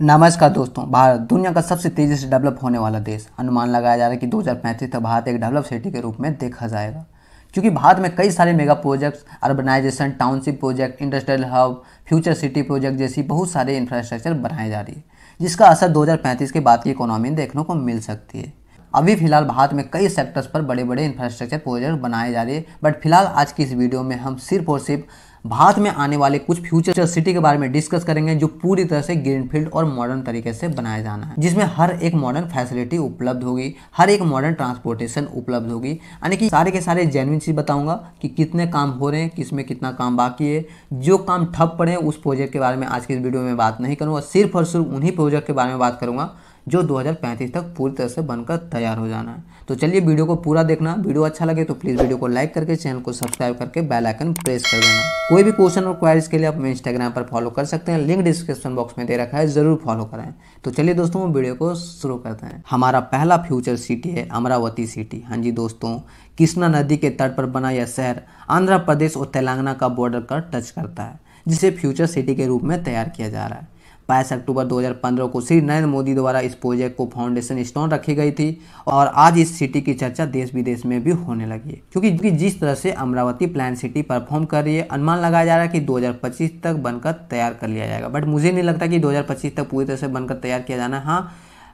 नमस्कार दोस्तों, भारत दुनिया का सबसे तेज़ी से डेवलप होने वाला देश। अनुमान लगाया जा रहा है कि 2035 तक भारत एक डेवलप सिटी के रूप में देखा जाएगा। क्योंकि भारत में कई सारे mega projects urbanisation township project industrial hub future city project जैसी बहुत सारे इंफ्रास्ट्रक्चर बनाए जा रही है, जिसका असर 2035 के बाद की इकोनॉमी में देखने को मिल सकती है। अभी फ़िलहाल भारत में कई सेक्टर्स पर बड़े बड़े इंफ्रास्ट्रक्चर प्रोजेक्ट बनाए जा रहे हैं बट फ़िलहाल आज की इस वीडियो में हम सिर्फ़ और सिर्फ़ भारत में आने वाले कुछ फ्यूचर सिटी के बारे में डिस्कस करेंगे, जो पूरी तरह से ग्रीनफील्ड और मॉडर्न तरीके से बनाया जाना है। जिसमें हर एक मॉडर्न फैसिलिटी उपलब्ध होगी, हर एक मॉडर्न ट्रांसपोर्टेशन उपलब्ध होगी। यानी कि सारे के सारे जेनविन चीज़ बताऊँगा कि कितने काम हो रहे हैं, किसमें कितना काम बाकी है। जो काम ठप पड़े हैं, उस प्रोजेक्ट के बारे में आज की इस वीडियो में बात नहीं करूँगा, सिर्फ़ और सिर्फ़ उन्हीं प्रोजेक्ट के बारे में बात करूँगा। जो 2035 तक पूरी तरह से बनकर तैयार हो जाना है। तो चलिए वीडियो को पूरा देखना। वीडियो अच्छा लगे तो प्लीज़ वीडियो को लाइक करके चैनल को सब्सक्राइब करके बेल आइकन प्रेस कर देना। कोई भी क्वेश्चन और क्वारीज के लिए आप इंस्टाग्राम पर फॉलो कर सकते हैं। लिंक डिस्क्रिप्शन बॉक्स में दे रखा है, ज़रूर फॉलो करें। तो चलिए दोस्तों वीडियो को शुरू करते हैं। हमारा पहला फ्यूचर सिटी है अमरावती सिटी हाँ जी दोस्तों, कृष्णा नदी के तट पर बना यह शहर आंध्र प्रदेश और तेलंगाना का बॉर्डर कर टच करता है, जिसे फ्यूचर सिटी के रूप में तैयार किया जा रहा है। बाईस अक्टूबर 2015 को श्री नरेंद्र मोदी द्वारा इस प्रोजेक्ट को फाउंडेशन स्टोन रखी गई थी और आज इस सिटी की चर्चा देश विदेश में भी होने लगी है। क्योंकि जिस तरह से अमरावती प्लान सिटी परफॉर्म कर रही है, अनुमान लगाया जा रहा है कि 2025 तक बनकर तैयार कर लिया जाएगा। बट मुझे नहीं लगता कि 2025 तक पूरी तरह से बनकर तैयार किया जाना हाँ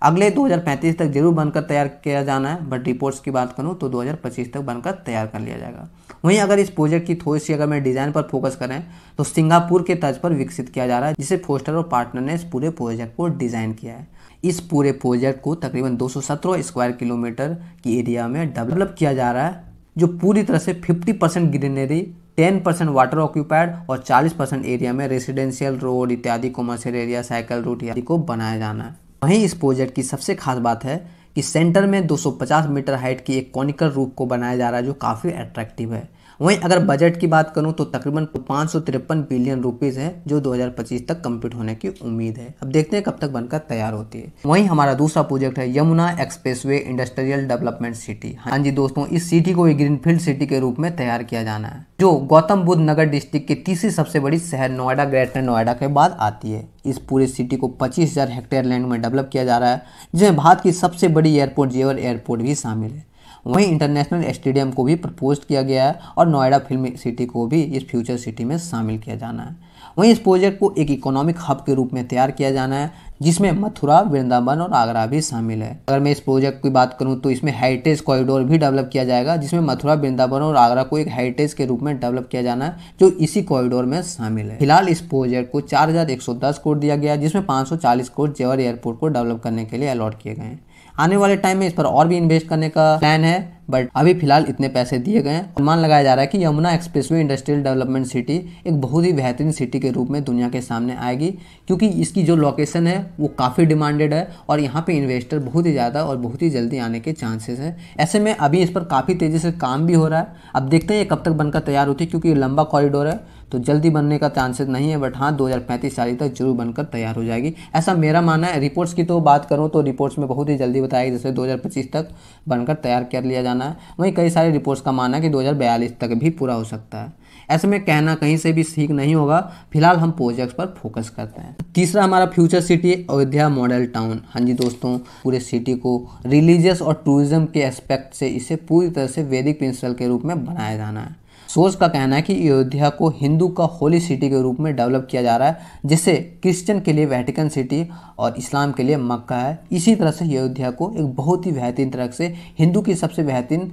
अगले 2035 तक ज़रूर बनकर तैयार किया जाना है बट रिपोर्ट्स की बात करूँ तो 2025 तक बनकर तैयार कर लिया जाएगा। वहीं अगर इस प्रोजेक्ट की थोड़ी सी अगर मैं डिज़ाइन पर फोकस करें तो सिंगापुर के तर्ज पर विकसित किया जा रहा है, जिसे फोस्टर और पार्टनर ने इस पूरे प्रोजेक्ट को डिज़ाइन किया है। इस पूरे प्रोजेक्ट को तकरीबन 217 स्क्वायर किलोमीटर की एरिया में डेवलप किया जा रहा है, जो पूरी तरह से 50 percent greenery 10 percent water occupied और 40 परसेंट एरिया में रेसिडेंशियल रोड इत्यादि कॉमर्शियल एरिया साइकिल रूट इत्यादि को बनाया जाना है। वहीं इस प्रोजेक्ट की सबसे खास बात है कि सेंटर में 250 मीटर हाइट की एक कॉनिकल रूप को बनाया जा रहा है जो काफ़ी अट्रैक्टिव है। वहीं अगर बजट की बात करूँ तो तकरीबन पाँच बिलियन रुपीज़ है, जो 2025 तक कंप्लीट होने की उम्मीद है। अब देखते हैं कब तक बनकर तैयार होती है। वहीं हमारा दूसरा प्रोजेक्ट है Yamuna expressway industrial development city हाँ जी दोस्तों, इस सिटी को एक ग्रीनफील्ड सिटी के रूप में तैयार किया जाना है, जो गौतम बुद्ध नगर डिस्ट्रिक्ट की तीसरी सबसे बड़ी शहर नोएडा, ग्रेटर नोएडा के बाद आती है। इस पूरे सिटी को पच्चीस हज़ार हेक्टेयर लैंड में डेवलप किया जा रहा है, जिसमें भारत की सबसे बड़ी एयरपोर्ट जेवर एयरपोर्ट भी शामिल है। वहीं इंटरनेशनल स्टेडियम को भी प्रपोज किया गया है और नोएडा फ़िल्म सिटी को भी इस फ्यूचर सिटी में शामिल किया जाना है। वहीं इस प्रोजेक्ट को एक इकोनॉमिक हब के रूप में तैयार किया जाना है, जिसमें मथुरा, वृंदावन और आगरा भी शामिल है। अगर मैं इस प्रोजेक्ट की बात करूँ तो इसमें हेरिटेज कॉरिडोर भी डेवलप किया जाएगा, जिसमें मथुरा, वृंदावन और आगरा को एक हेरिटेज के रूप में डेवलप किया जाना है, जो इसी कॉरिडोर में शामिल है। फ़िलहाल इस प्रोजेक्ट को चार करोड़ दिया गया जिसमें पाँच करोड़ जेवर एयरपोर्ट को डेवलप करने के लिए अलॉट किए गए हैं। आने वाले टाइम में इस पर और भी इन्वेस्ट करने का प्लान है बट अभी फ़िलहाल इतने पैसे दिए गए हैं। अनुमान लगाया जा रहा है कि Yamuna expressway industrial development city एक बहुत ही बेहतरीन सिटी के रूप में दुनिया के सामने आएगी, क्योंकि इसकी जो लोकेशन है, वो काफ़ी डिमांडेड है और यहाँ पे इन्वेस्टर बहुत ही ज़्यादा और बहुत ही जल्दी आने के चांसेस हैं। ऐसे में अभी इस पर काफ़ी तेज़ी से काम भी हो रहा है। अब देखते हैं ये कब तक बनकर तैयार होती है, क्योंकि ये लंबा कॉरिडोर है। तो जल्दी बनने का चांसेस नहीं है बट हाँ 2035 साल तक ज़रूर बनकर तैयार हो जाएगी। ऐसा मेरा मानना है रिपोर्ट्स की तो बात करूँ तो रिपोर्ट्स में बहुत ही जल्दी बताएगी जैसे 2025 तक बनकर तैयार कर लिया जाना है। वहीं कई सारे रिपोर्ट्स का मानना है कि 2042 तक भी पूरा हो सकता है। ऐसे में कहना कहीं से भी सीख नहीं होगा, फ़िलहाल हम प्रोजेक्ट्स पर फोकस करते हैं। तीसरा हमारा future city Ayodhya model town हाँ जी दोस्तों, पूरे सिटी को रिलीजियस और टूरिज़्म के एस्पेक्ट से इसे पूरी तरह से वैदिक प्रिंसिपल के रूप में बनाया जाना है। सोर्स का कहना है कि अयोध्या को हिंदू का होली सिटी के रूप में डेवलप किया जा रहा है जिससे क्रिश्चियन के लिए वेटिकन सिटी और इस्लाम के लिए मक्का है। इसी तरह से अयोध्या को एक बहुत ही बेहतरीन तरह से हिंदू की सबसे बेहतरीन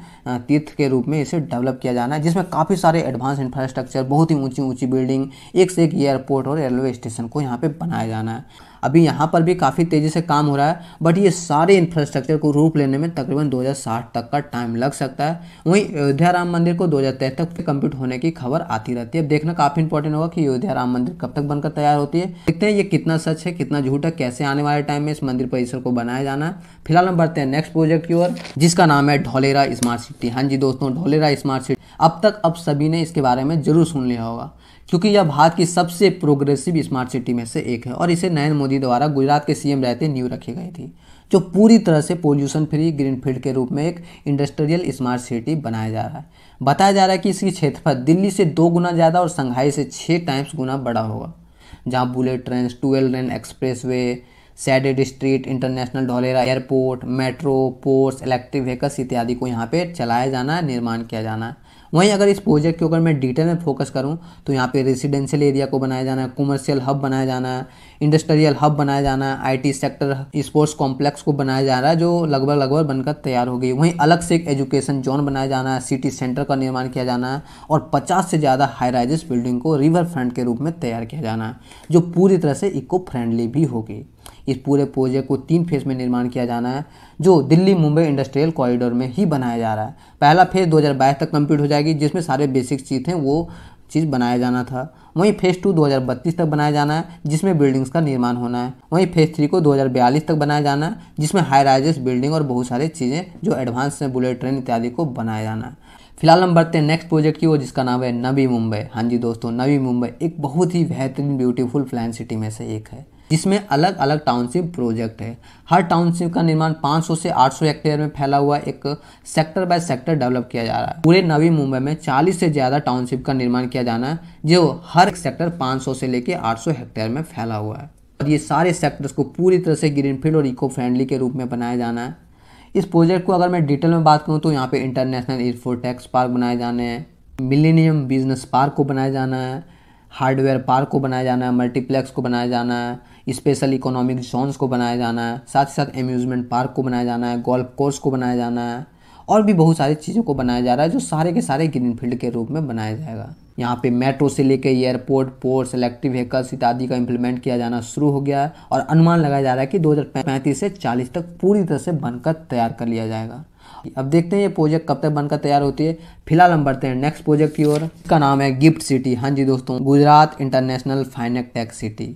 तीर्थ के रूप में इसे डेवलप किया जाना है, जिसमें काफ़ी सारे एडवांस इंफ्रास्ट्रक्चर बहुत ही ऊँची ऊँची बिल्डिंग एक से एक एयरपोर्ट और रेलवे स्टेशन को यहाँ पर बनाया जाना है। अभी यहाँ पर भी काफ़ी तेज़ी से काम हो रहा है बट ये सारे इंफ्रास्ट्रक्चर को रूप लेने में तकरीबन 2060 तक का टाइम लग सकता है। वहीं अयोध्या राम मंदिर को 2023 तक कंप्लीट होने की खबर आती रहती है। देखना काफ़ी इंपॉर्टेंट होगा कि अयोध्या राम मंदिर कब तक बनकर तैयार होती है। देखते हैं ये कितना सच है, कितना झूठ है, कैसे आने वाले टाइम में इस मंदिर परिसर को बनाया जाना है। फ़िलहाल हम बढ़ते हैं नेक्स्ट प्रोजेक्ट की ओर, जिसका नाम है ढोलेरा स्मार्ट सिटी हाँ जी दोस्तों, ढोलेरा स्मार्ट सिटी अब तक अब सभी ने इसके बारे में ज़रूर सुन लिया होगा, क्योंकि यह भारत की सबसे प्रोग्रेसिव स्मार्ट सिटी में से एक है और इसे नरेंद्र मोदी द्वारा गुजरात के सीएम रहते न्यू रखी गई थी, जो पूरी तरह से पोल्यूशन फ्री ग्रीनफील्ड के रूप में एक इंडस्ट्रियल स्मार्ट सिटी बनाया जा रहा है। बताया जा रहा है कि इसकी क्षेत्रफल दिल्ली से दो गुना ज़्यादा और संघाई से छः टाइम्स गुना बड़ा होगा, जहाँ bullet train twelve lane expressway shaded street international Dholera airport metro ports electric vehicles इत्यादि को यहाँ पे चलाया जाना है निर्माण किया जाना है। वहीं अगर इस प्रोजेक्ट के ऊपर मैं डिटेल में फोकस करूँ तो यहाँ पे रेजिडेंशियल एरिया को बनाया जाना है कॉमर्शियल हब बनाया जाना है इंडस्ट्रियल हब बनाया जाना है आईटी सेक्टर स्पोर्ट्स कॉम्प्लेक्स को बनाया जा रहा है, जो लगभग लगभग बनकर तैयार हो गई वहीं अलग से एक एजुकेशन जोन बनाया जाना है सिटी सेंटर का निर्माण किया जाना है, और पचास से ज़्यादा हाई राइजेस बिल्डिंग को रिवर फ्रंट के रूप में तैयार किया जाना है, जो पूरी तरह से इको फ्रेंडली भी होगी इस पूरे प्रोजेक्ट को तीन फ़ेज़ में निर्माण किया जाना है, जो दिल्ली मुंबई इंडस्ट्रियल कॉरिडोर में ही बनाया जा रहा है। पहला फ़ेज़ 2022 तक कंप्लीट हो जाएगी, जिसमें सारे बेसिक चीज़ थे वो चीज़ बनाया जाना था। वहीं फ़ेज़ टू 2032 तक बनाया जाना है, जिसमें बिल्डिंग्स का निर्माण होना है। वहीं फ़ेज़ थ्री को 2042 तक बनाया जाना है, जिसमें हाई राइजेस बिल्डिंग और बहुत सारी चीज़ें, जो एडवांस हैं बुलेट ट्रेन इत्यादि को बनाया जाना है। फ़िलहाल हम बढ़ते हैं नेक्स्ट प्रोजेक्ट की वो जिसका नाम है नवी मुंबई। हाँ जी दोस्तों, नवी मुंबई एक बहुत ही बेहतरीन ब्यूटीफुल प्लान सिटी में से एक है। जिसमें अलग अलग टाउनशिप प्रोजेक्ट है। हर टाउनशिप का निर्माण 500 से 800 हेक्टेयर में फैला हुआ एक सेक्टर बाय सेक्टर डेवलप किया जा रहा है। पूरे नवी मुंबई में 40 से ज़्यादा टाउनशिप का निर्माण किया जाना है, जो हर एक सेक्टर 500 से लेकर 800 हेक्टेयर में फैला हुआ है। और ये सारे सेक्टर्स को पूरी तरह से ग्रीनफील्ड और इको फ्रेंडली के रूप में बनाया जाना है। इस प्रोजेक्ट को अगर मैं डिटेल में बात करूँ तो यहाँ पे इंटरनेशनल एयरफोर्ट टैक्स पार्क बनाए जाने हैं। मिलेनियम बिज़नेस पार्क को बनाया जाना है। हार्डवेयर पार्क को बनाया जाना है, मल्टीप्लेक्स को बनाया जाना है स्पेशल इकोनॉमिक जोन्स को बनाया जाना है, साथ ही साथ एम्यूजमेंट पार्क को बनाया जाना है गोल्फ कोर्स को बनाया जाना है, और भी बहुत सारी चीज़ों को बनाया जा रहा है जो सारे के सारे ग्रीन फ़ील्ड के रूप में बनाया जाएगा। यहाँ पे मेट्रो से लेकर एयरपोर्ट पोर्ट्स इलेक्ट्रिक व्हीकल्स इत्यादि का इम्प्लीमेंट किया जाना शुरू हो गया है और अनुमान लगाया जा रहा है कि 2035 से 40 तक पूरी तरह से बनकर तैयार कर लिया जाएगा। अब देखते हैं ये प्रोजेक्ट कब तक बनकर तैयार होती है। फ़िलहाल हम बढ़ते हैं नेक्स्ट प्रोजेक्ट की ओर। इसका नाम है गिफ्ट सिटी हाँ जी दोस्तों, Gujarat international finance tech city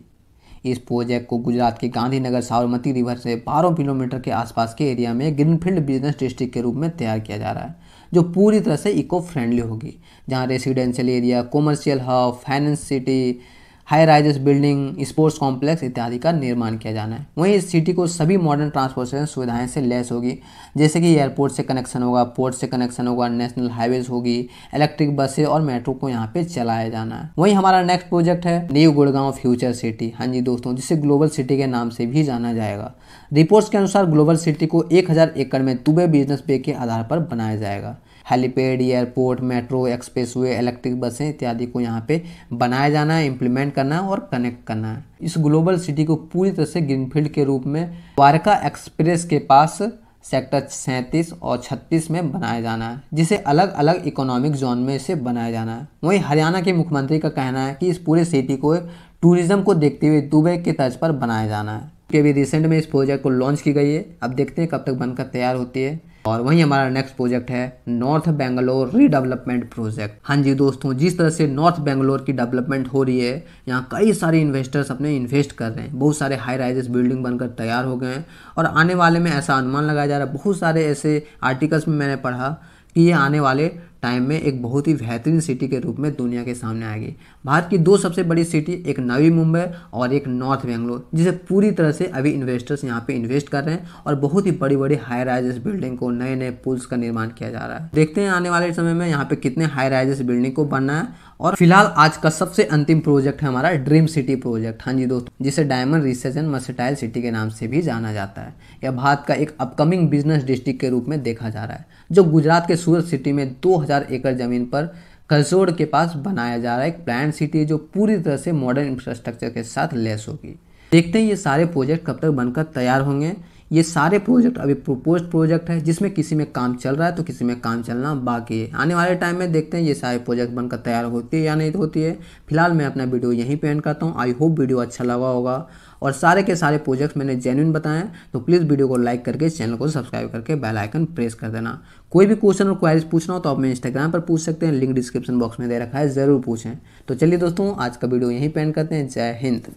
इस प्रोजेक्ट को गुजरात के गांधीनगर साबरमती रिवर से 12 किलोमीटर के आसपास के एरिया में ग्रीनफील्ड बिज़नेस डिस्ट्रिक्ट के रूप में तैयार किया जा रहा है, जो पूरी तरह से इको फ्रेंडली होगी। जहाँ residential area commercial hub finance city high rises building, sports complex इत्यादि का निर्माण किया जाना है। वहीं इस सिटी को सभी मॉडर्न ट्रांसपोर्टेशन सुविधाएँ से लेस होगी। जैसे कि एयरपोर्ट से कनेक्शन होगा पोर्ट से कनेक्शन होगा नेशनल हाईवेज होगी इलेक्ट्रिक बसें और मेट्रो को यहाँ पे चलाया जाना है। वहीं हमारा नेक्स्ट प्रोजेक्ट है न्यू गुड़गांव फ्यूचर सिटी हाँ जी दोस्तों, जिसे ग्लोबल सिटी के नाम से भी जाना जाएगा। रिपोर्ट्स के अनुसार ग्लोबल सिटी को एक हज़ार एकड़ में दुबे बिज़नेस पे के आधार पर बनाया जाएगा। Helipad, airport, metro, expressway, electric बसें इत्यादि को यहाँ पे बनाया जाना है इम्प्लीमेंट करना है और कनेक्ट करना है। इस ग्लोबल सिटी को पूरी तरह से ग्रीनफील्ड के रूप में द्वारका एक्सप्रेस के पास सेक्टर सैंतीस और छत्तीस में बनाया जाना है, जिसे अलग अलग इकोनॉमिक जोन में इसे बनाया जाना है। वहीं हरियाणा के मुख्यमंत्री का कहना है कि इस पूरे सिटी को टूरिज़्म को देखते हुए दुबई के तर्ज पर बनाया जाना है। क्योंकि अभी रिसेंट में इस प्रोजेक्ट को लॉन्च की गई है। अब देखते हैं कब तक बनकर तैयार होती है। और वहीं हमारा नेक्स्ट प्रोजेक्ट है नॉर्थ बेंगलोर रीडेवलपमेंट प्रोजेक्ट हाँ जी दोस्तों, जिस तरह से नॉर्थ बेंगलोर की डेवलपमेंट हो रही है, यहाँ कई सारे इन्वेस्टर्स अपने इन्वेस्ट कर रहे हैं। बहुत सारे हाई राइजेस बिल्डिंग बनकर तैयार हो गए हैं और आने वाले में ऐसा अनुमान लगाया जा रहा है। बहुत सारे ऐसे आर्टिकल्स में मैंने पढ़ा कि ये आने वाले टाइम में एक बहुत ही बेहतरीन सिटी के रूप में दुनिया के सामने आएगी। भारत की दो सबसे बड़ी सिटी एक नवी मुंबई और एक नॉर्थ बेंगलोर, जिसे पूरी तरह से अभी इन्वेस्टर्स यहाँ पे इन्वेस्ट कर रहे हैं और बहुत ही बड़ी बड़ी हाई राइजेस बिल्डिंग को नए नए पुल्स का निर्माण किया जा रहा है। देखते हैं आने वाले समय में यहाँ पे कितने हाई राइजेस बिल्डिंग को बनना है और फ़िलहाल आज का सबसे अंतिम प्रोजेक्ट है हमारा ड्रीम सिटी प्रोजेक्ट। हाँ जी दोस्तों, जिसे diamond research and mercantile city के नाम से भी जाना जाता है। यह भारत का एक अपकमिंग बिज़नेस डिस्ट्रिक्ट के रूप में देखा जा रहा है, जो गुजरात के सूरत सिटी में 2000 एकड़ ज़मीन पर कसोड़ के पास बनाया जा रहा है। एक प्लान सिटी जो पूरी तरह से मॉडर्न इंफ्रास्ट्रक्चर के साथ लेस होगी। देखते हैं ये सारे प्रोजेक्ट कब तक बनकर तैयार होंगे। ये सारे प्रोजेक्ट अभी प्रोपोज प्रोजेक्ट है, जिसमें किसी में काम चल रहा है तो किसी में काम चलना बाकी है। आने वाले टाइम में देखते हैं ये सारे प्रोजेक्ट बनकर तैयार होती है या नहीं होती है। फ़िलहाल मैं अपना वीडियो यहीं पे एंड करता हूँ। आई होप वीडियो अच्छा लगा होगा। और सारे के सारे प्रोजेक्ट्स मैंने जेन्यून बताए तो प्लीज़ वीडियो को लाइक करके चैनल को सब्सक्राइब करके बेल आइकन प्रेस कर देना। कोई भी क्वेश्चन और क्वारीज पूछना हो तो आप मैं इंस्टाग्राम पर पूछ सकते हैं। लिंक डिस्क्रिप्शन बॉक्स में दे रखा है, ज़रूर पूछें। तो चलिए दोस्तों, आज का वीडियो यहीं पेन करते हैं। जय हिंद।